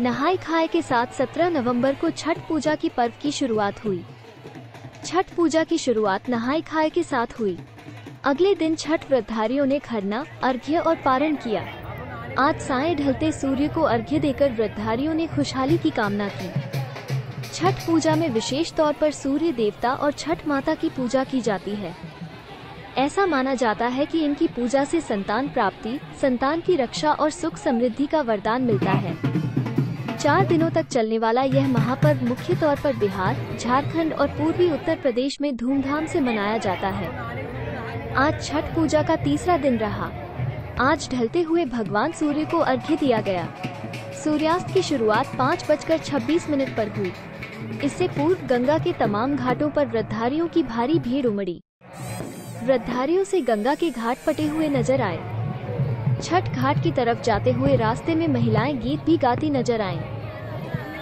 नहाय खाए के साथ 17 नवंबर को छठ पूजा की पर्व की शुरुआत हुई। छठ पूजा की शुरुआत नहाय खाए के साथ हुई। अगले दिन छठ व्रतधारियों ने खरना, अर्घ्य और पारण किया। आज साय ढलते सूर्य को अर्घ्य देकर व्रतधारियों ने खुशहाली की कामना की। छठ पूजा में विशेष तौर पर सूर्य देवता और छठ माता की पूजा की जाती है। ऐसा माना जाता है कि इनकी पूजा से संतान प्राप्ति, संतान की रक्षा और सुख समृद्धि का वरदान मिलता है। चार दिनों तक चलने वाला यह महापर्व मुख्य तौर पर बिहार, झारखंड और पूर्वी उत्तर प्रदेश में धूमधाम से मनाया जाता है। आज छठ पूजा का तीसरा दिन रहा। आज ढलते हुए भगवान सूर्य को अर्घ्य दिया गया। सूर्यास्त की शुरुआत पाँच बजकर छब्बीस मिनट पर हुई। इससे पूर्व गंगा के तमाम घाटों पर व्रतधारियों की भारी भीड़ उमड़ी। व्रतधारियों से गंगा के घाट पटे हुए नज़र आए। छठ घाट की तरफ़ जाते हुए रास्ते में महिलाएँ गीत भी गाती नज़र आईं।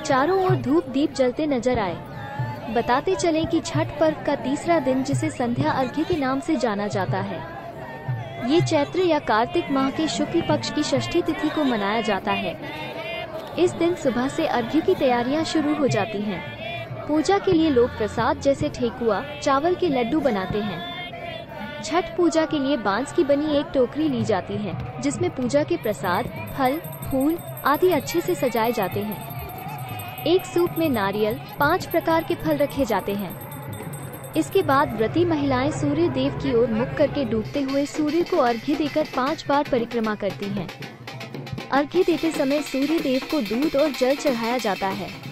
चारों ओर धूप दीप जलते नज़र आए बताते चले कि छठ पर्व का तीसरा दिन जिसे संध्या अर्घ्य के नाम से जाना जाता है ये चैत्र या कार्तिक माह के शुक्ल पक्ष की षष्ठी तिथि को मनाया जाता है इस दिन सुबह से अर्घ्य की तैयारियाँ शुरू हो जाती हैं। पूजा के लिए लोग प्रसाद जैसे ठेकुआ, चावल के लड्डू बनाते हैं छठ पूजा के लिए बाँस की बनी एक टोकरी ली जाती है, जिसमें पूजा के प्रसाद, फल, फूल आदि अच्छे से सजाए जाते हैं। एक सूप में नारियल पाँच प्रकार के फल रखे जाते हैं। इसके बाद व्रती महिलाएँ सूर्य देव की ओर मुख करके डूबते हुए सूर्य को अर्घ्य देकर पाँच बार परिक्रमा करती हैं। अर्घ्य देते समय सूर्य देव को दूध और जल चढ़ाया जाता है।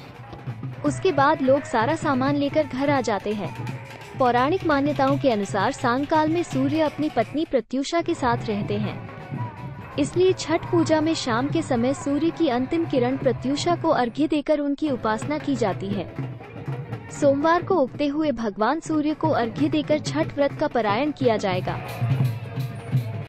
उसके बाद लोग सारा सामान लेकर घर आ जाते हैं। पौराणिक मान्यताओं के अनुसार सांकाल में सूर्य अपनी पत्नी प्रत्युषा के साथ रहते हैं। इसलिए छठ पूजा में शाम के समय सूर्य की अंतिम किरण प्रत्युषा को अर्घ्य देकर उनकी उपासना की जाती है। सोमवार को उगते हुए भगवान सूर्य को अर्घ्य देकर छठ व्रत का पारायण किया जाएगा।